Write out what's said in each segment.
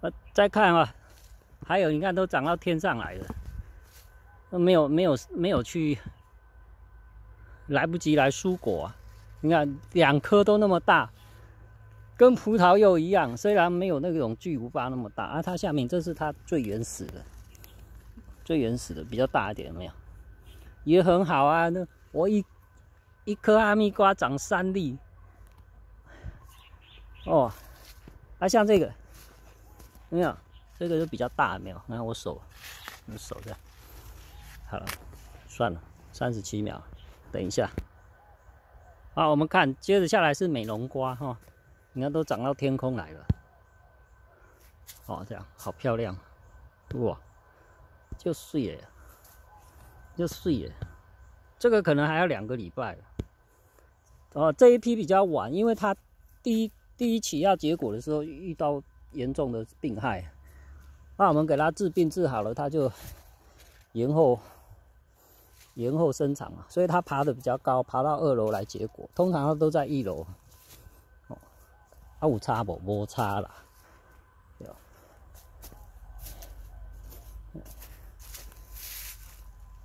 呃，再看啊，还有你看都长到天上来了，都没有没有没有去，来不及来蔬果啊。你看两颗都那么大，跟葡萄柚一样，虽然没有那种巨无霸那么大啊，它下面这是它最原始的，最原始的比较大一点，有没有？也很好啊，那我一一颗哈密瓜长三粒，哦，啊像这个。没有，这个就比较大，没有。你看我手，我手这样。好了，算了，三十七秒，等一下。好，我们看，接着下来是美容瓜哈，你看都长到天空来了。哦，这样好漂亮，哇，就碎了，就碎了。这个可能还要两个礼拜。哦，这一批比较晚，因为它第一第一期要结果的时候遇到。严重的病害，那我们给它治病治好了，它就延后延后生长嘛，所以它爬的比较高，爬到二楼来结果，通常它都在一楼。哦，啊有差不？无差啦。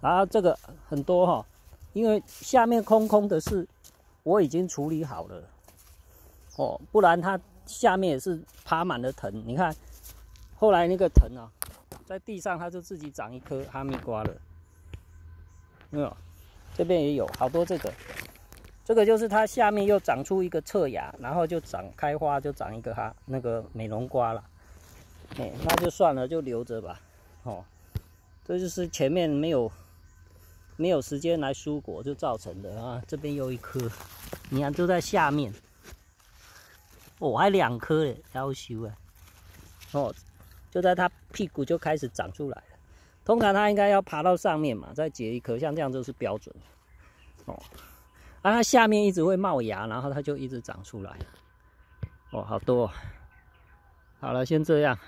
然后这个很多哈，因为下面空空的是我已经处理好了，哦，不然它。下面也是爬满了藤，你看，后来那个藤啊，在地上它就自己长一颗哈密瓜了，没有？这边也有好多这个，这个就是它下面又长出一个侧芽，然后就长开花，就长一个哈那个美容瓜了。哎，那就算了，就留着吧。哦，这就是前面没有没有时间来蔬果就造成的啊。这边又一颗，你看就在下面。哦，还两颗嘞，要修啊！哦，就在它屁股就开始长出来了。通常它应该要爬到上面嘛，再结一颗，像这样就是标准。哦，啊，它下面一直会冒芽，然后它就一直长出来。哦，好多。好了，先这样。